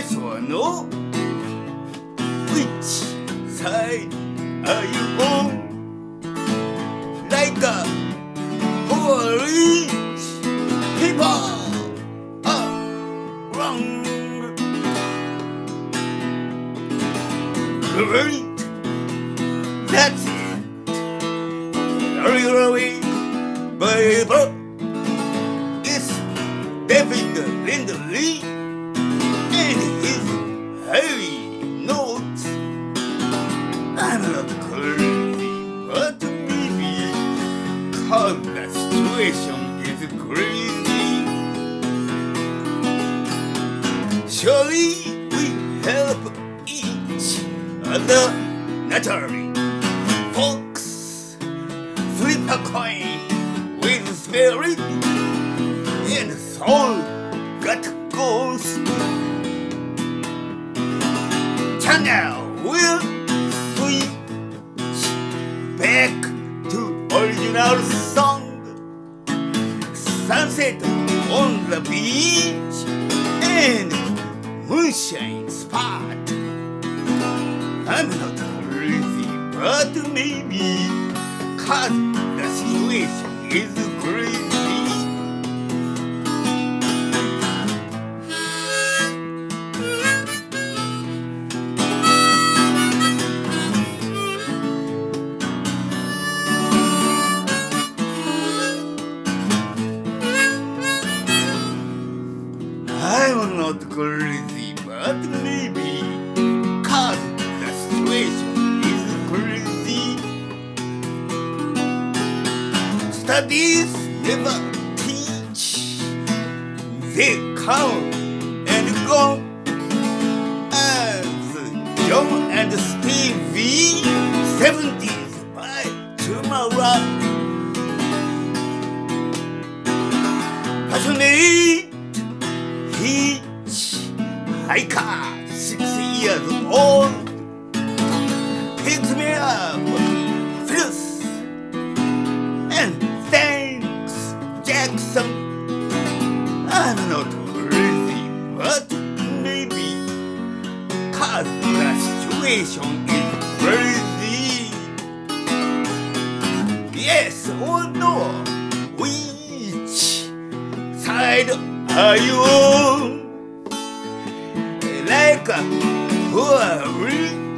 Yes or no? Which side are you on? Like a poor rich people are wrong. Great, that's it. Hurry, hurry, baby. It's David Lindley and his heavy notes. I'm not crazy, but maybe cause the situation is crazy. Surely we help each other naturally. Folks, flip a coin with spirit and soul Channel will switch back to original song. Sunset on the beach and moonshine spot. I'm not crazy, but maybe cause the situation is crazy. I'm not crazy, but maybe cause the situation is crazy. Studies never teach. They come and go as John and Stevie 70s by tomorrow. Passionate hitchhiker, six years old, picked me up, Phyllis, and thanks, Jackson. I'm not crazy, but maybe cause the situation is crazy. Yes or no? Which side are you on? Like a poor rich